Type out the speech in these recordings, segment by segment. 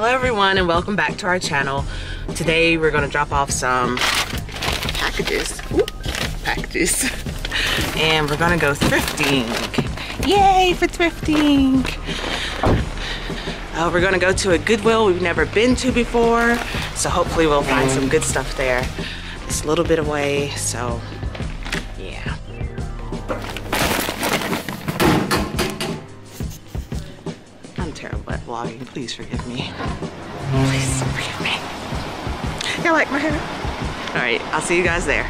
Hello everyone and welcome back to our channel. Today we're gonna drop off some packages. Ooh, packages. and we're gonna go thrifting. Yay for thrifting! Uh, we're gonna go to a Goodwill we've never been to before. So hopefully we'll find some good stuff there. It's a little bit away, so yeah. Vlogging. Please forgive me. Please forgive me. Y'all like my hair? All right, I'll see you guys there.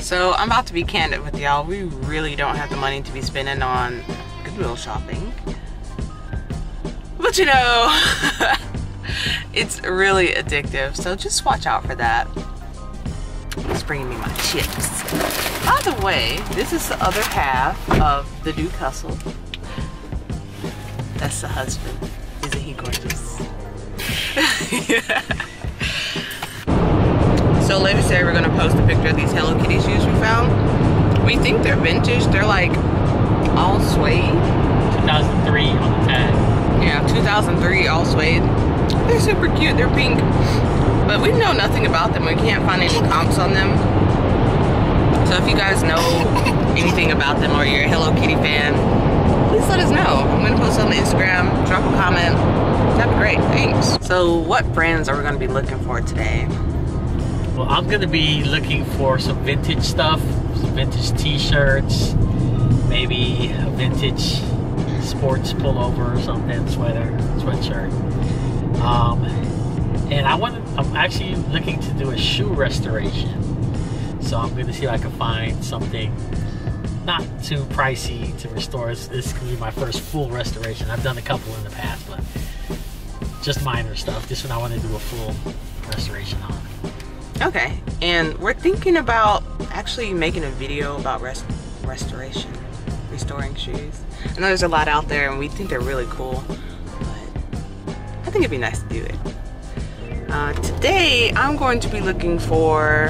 So I'm about to be candid with y'all. We really don't have the money to be spending on Goodwill shopping. But you know, it's really addictive. So just watch out for that. Bringing me my chips. By the way, this is the other half of the Duke Hustle. That's the husband. Isn't he gorgeous? yeah. So later today we're gonna post a picture of these Hello Kitty shoes we found. We think they're vintage. They're like all suede. 2003 on the tag. Yeah, 2003 all suede. They're super cute. They're pink. But we know nothing about them. We can't find any comps on them. So if you guys know anything about them or you're a Hello Kitty fan, please let us know. I'm gonna post on the Instagram, drop a comment. That'd be great, thanks. So what brands are we gonna be looking for today? Well, I'm gonna be looking for some vintage stuff, some vintage t-shirts, maybe a vintage sports pullover or something, sweater, sweatshirt. Um, and I want to, I'm actually looking to do a shoe restoration. So I'm gonna see if I can find something not too pricey to restore. This, this could be my first full restoration. I've done a couple in the past, but just minor stuff. This one I want to do a full restoration on. Okay, and we're thinking about actually making a video about rest restoration, restoring shoes. I know there's a lot out there and we think they're really cool, but I think it'd be nice to do it. Uh, today, I'm going to be looking for,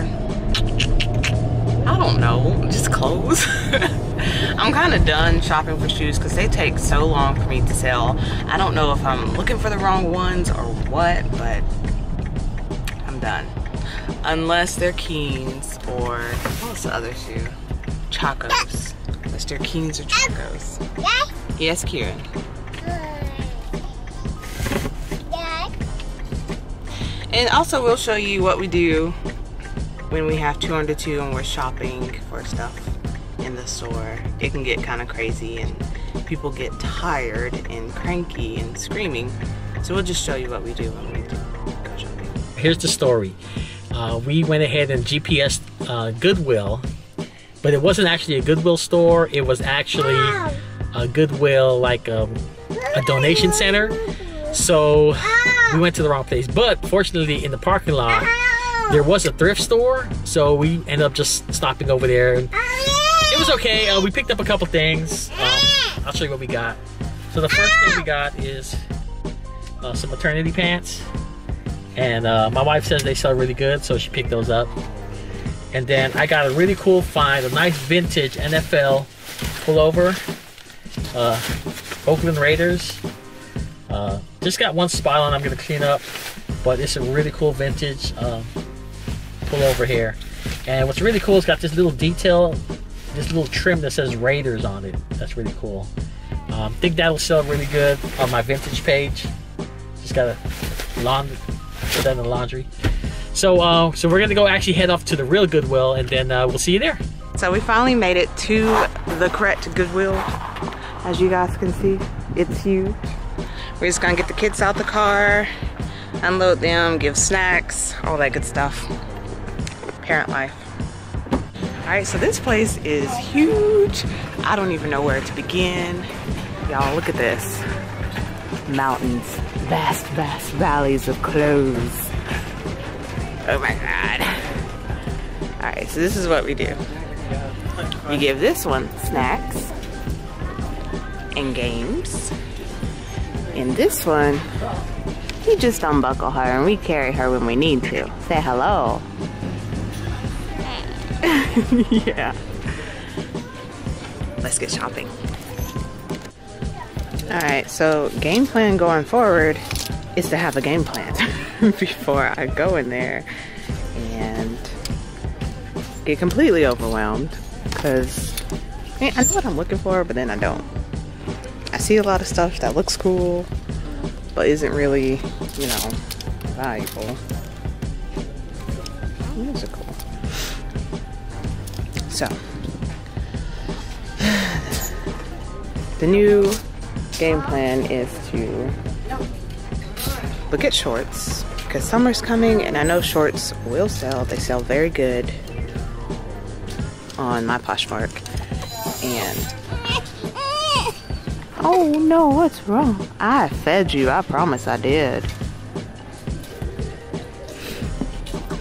I don't know, just clothes. I'm kind of done shopping for shoes because they take so long for me to sell. I don't know if I'm looking for the wrong ones or what, but I'm done unless they're Keens or what's the other shoe? Chacos. Unless they're Keens or Chacos. Yes, Kieran. And also we'll show you what we do when we have two under two and we're shopping for stuff in the store. It can get kind of crazy and people get tired and cranky and screaming. So we'll just show you what we do when we do go shopping. Here's the story uh, we went ahead and GPS uh, Goodwill, but it wasn't actually a Goodwill store. It was actually a Goodwill, like a, um, a donation center. So we went to the wrong place. But fortunately, in the parking lot, there was a thrift store. So we ended up just stopping over there. It was okay. Uh, we picked up a couple things. Um, I'll show you what we got. So the first thing we got is uh, some maternity pants. And uh, my wife says they sell really good, so she picked those up. And then I got a really cool find, a nice vintage NFL pullover. Uh, Oakland Raiders. Just got one spot on I'm to clean up. But it's a really cool vintage um, pullover here. And what's really cool is got this little detail, this little trim that says Raiders on it. That's really cool. Um, think that'll sell really good on my vintage page. Just gotta long put that in the laundry. So, uh, so we're gonna go actually head off to the real Goodwill, and then uh, we'll see you there. So we finally made it to the correct Goodwill. As you guys can see, it's huge. We're just gonna get the kids out the car, unload them, give snacks, all that good stuff. Parent life. All right, so this place is huge. I don't even know where to begin. Y'all, look at this. Mountains, vast, vast valleys of clothes. Oh my God. All right, so this is what we do. You give this one snacks and games. And this one, you just unbuckle her and we carry her when we need to. Say hello. yeah. let's get shopping. All right, so game plan going forward is to have a game plan before I go in there and get completely overwhelmed because I know what I'm looking for, but then I don't. See a lot of stuff that looks cool, but isn't really, you know, valuable. So, the new game plan is to look at shorts because summer's coming and I know shorts will sell. They sell very good on my Poshmark. And oh no, what's wrong? I fed you. I promise I did.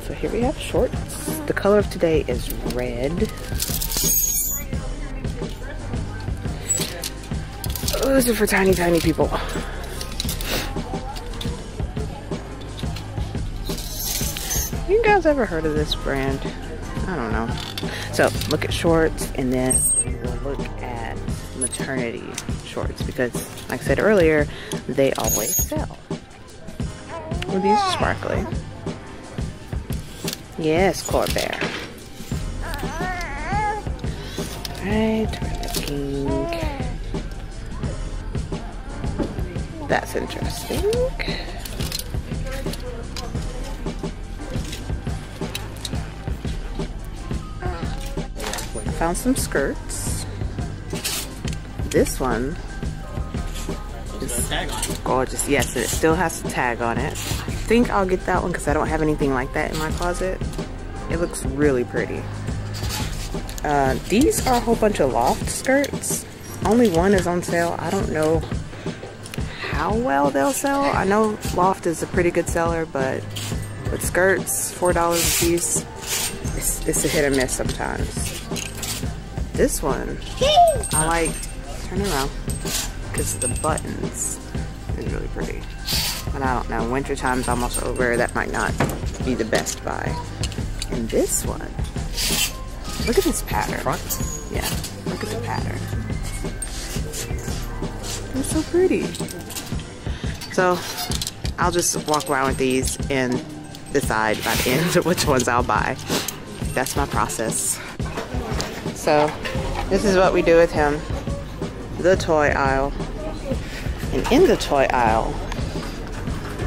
So here we have shorts. The color of today is red. Oh, those are for tiny, tiny people. You guys ever heard of this brand? I don't know. So look at shorts and then we'll look at maternity shorts because like I said earlier, they always sell. Well, these are sparkly. Yes, Corvair. Alright, looking. That's interesting. found some skirts. This one is gorgeous. Yes, it still has a tag on it. I think I'll get that one because I don't have anything like that in my closet. It looks really pretty. Uh, these are a whole bunch of loft skirts. Only one is on sale. I don't know how well they'll sell. I know loft is a pretty good seller, but with skirts, $4 a piece, it's, it's a hit or miss sometimes. This one, I like, turn around, because the buttons is really pretty. But I don't know, winter time's almost over, that might not be the best buy. And this one, look at this pattern. Front? Yeah, look at the pattern. It's so pretty. So, I'll just walk around with these and decide by the end which ones I'll buy. That's my process. So this is what we do with him. The toy aisle. And in the toy aisle,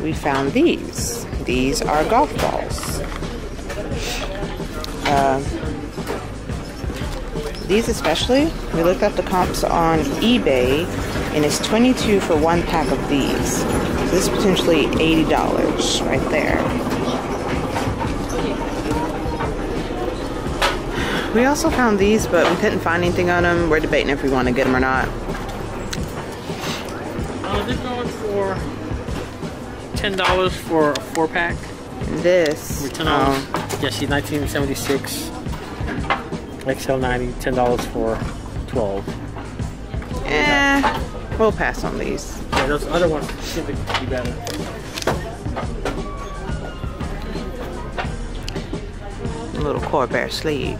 we found these. These are golf balls. Uh, these especially, we looked up the comps on eBay and it's 22 for one pack of these. So this is potentially $80 right there. We also found these, but we couldn't find anything on them. We're debating if we want to get them or not. Uh, they're going for ten dollars for a four pack. This. ten dollars. Um, yeah, she's 1976. XL 90, ten dollars for twelve. Eh, we'll pass on these. Yeah, those other ones should be better. little Corvair sleeve.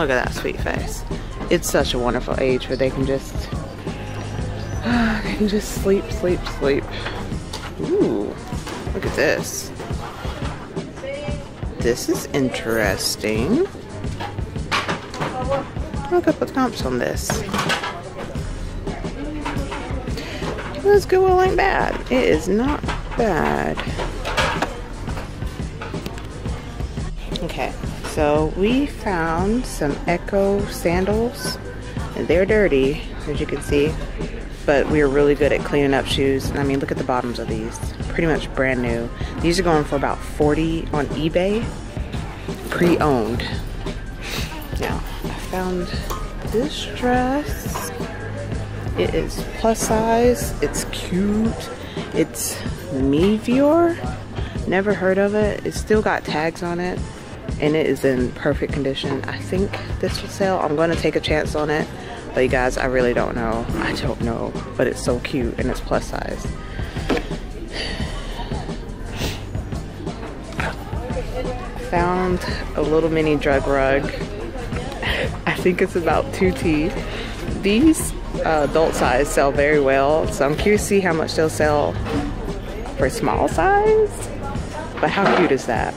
Look at that sweet face. It's such a wonderful age where they can just they can just sleep, sleep, sleep. Ooh, look at this. This is interesting. Look at the comps on this. This Goodwill ain't bad. It is not bad. So we found some Ecco sandals. And they're dirty, as you can see. But we are really good at cleaning up shoes. And I mean, look at the bottoms of these. Pretty much brand new. These are going for about 40 on eBay. Pre-owned. Now, I found this dress. It is plus size. It's cute. It's Mevior. Never heard of it. It's still got tags on it and it is in perfect condition. I think this will sell. I'm going to take a chance on it. But you guys, I really don't know. I don't know. But it's so cute and it's plus size. Found a little mini drug rug. I think it's about 2T. These uh, adult size sell very well, so I'm curious to see how much they'll sell for small size. But how cute is that?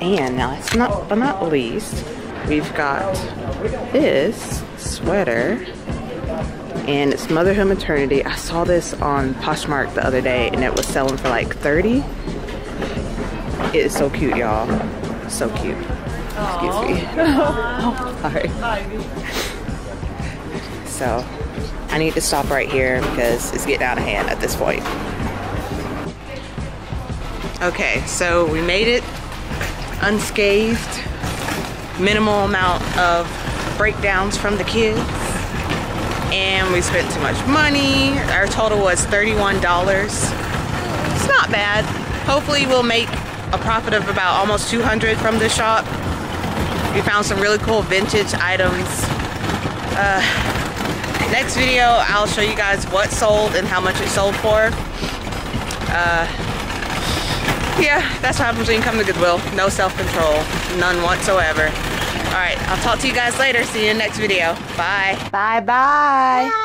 And now it's not, but not least, we've got this sweater and it's motherhood maternity. I saw this on Poshmark the other day and it was selling for like 30. It is so cute, y'all. So cute. Excuse me. oh, sorry. So I need to stop right here because it's getting out of hand at this point. Okay, so we made it unscathed. Minimal amount of breakdowns from the kids. And we spent too much money. Our total was $31. It's not bad. Hopefully we'll make a profit of about almost 200 from this shop. We found some really cool vintage items. Uh, next video, I'll show you guys what sold and how much it sold for. Uh, yeah, that's what happens when you come to Goodwill. No self-control, none whatsoever. All right, I'll talk to you guys later. See you in the next video. Bye. Bye-bye.